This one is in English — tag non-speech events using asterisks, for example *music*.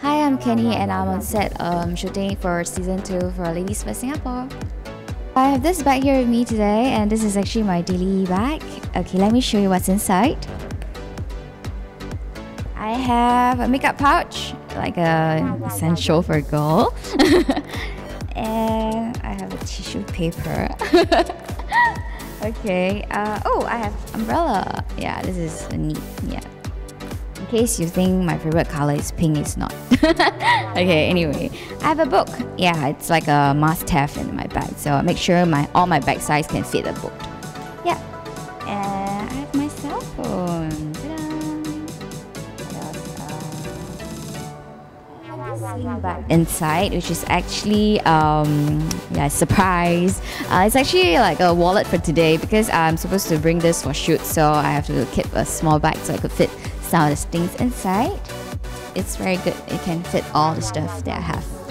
Hi, I'm Kanny and I'm on set um, shooting for season 2 for Ladies First Singapore. I have this bag here with me today and this is actually my daily bag. Okay, let me show you what's inside. I have a makeup pouch, like a essential for a girl. *laughs* and I have a tissue paper. *laughs* okay, uh, oh, I have umbrella. Yeah, this is neat, yeah in case you think my favorite color is pink, it's not. *laughs* okay, anyway, I have a book. Yeah, it's like a must-have in my bag, so I make sure my all my bag size can fit the book. Yeah, and I have my cell phone. Back inside, which is actually um yeah surprise. Uh, it's actually like a wallet for today because I'm supposed to bring this for shoot, so I have to keep a small bag so I could fit of the things inside. It's very good. It can fit all the stuff that I have.